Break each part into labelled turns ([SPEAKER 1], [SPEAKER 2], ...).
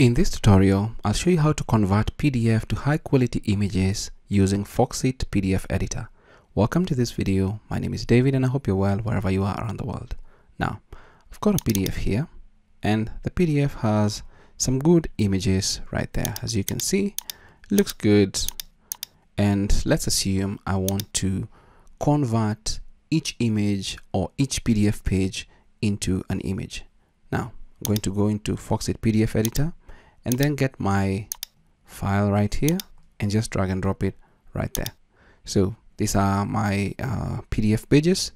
[SPEAKER 1] In this tutorial, I'll show you how to convert PDF to high quality images using Foxit PDF editor. Welcome to this video. My name is David and I hope you're well wherever you are around the world. Now, I've got a PDF here and the PDF has some good images right there. As you can see, it looks good. And let's assume I want to convert each image or each PDF page into an image. Now, I'm going to go into Foxit PDF editor and then get my file right here and just drag and drop it right there. So these are my uh, PDF pages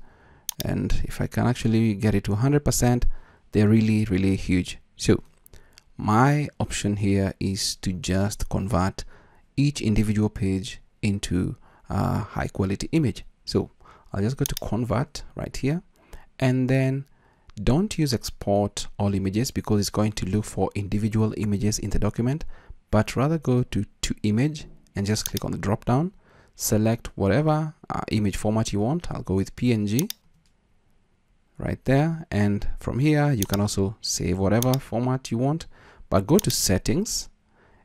[SPEAKER 1] and if I can actually get it to 100% they're really really huge. So my option here is to just convert each individual page into a high quality image. So I'll just go to convert right here and then don't use export all images because it's going to look for individual images in the document, but rather go to to image and just click on the drop down, select whatever uh, image format you want. I'll go with PNG right there. And from here, you can also save whatever format you want, but go to settings.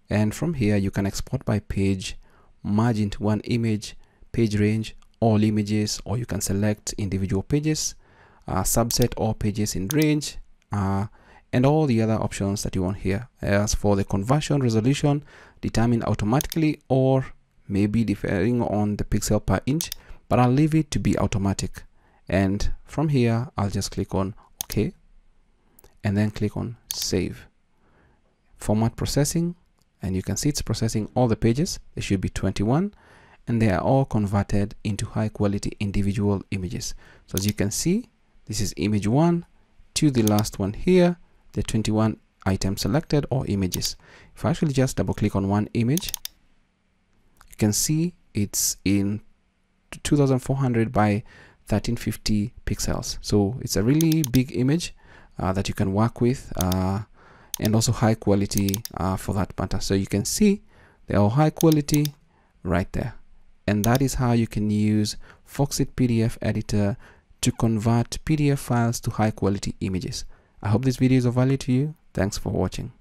[SPEAKER 1] And from here, you can export by page, merge into one image, page range, all images, or you can select individual pages uh, subset all pages in range uh, and all the other options that you want here. As for the conversion resolution determine automatically or maybe depending on the pixel per inch but I'll leave it to be automatic. And from here I'll just click on OK and then click on save. Format processing and you can see it's processing all the pages. There should be 21 and they are all converted into high quality individual images. So as you can see this is image one to the last one here the 21 items selected or images. If I actually just double click on one image you can see it's in 2400 by 1350 pixels. So it's a really big image uh, that you can work with uh, and also high quality uh, for that matter. So you can see they are high quality right there. And that is how you can use Foxit PDF editor to convert PDF files to high quality images. I hope this video is of value to you. Thanks for watching.